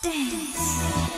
Dance.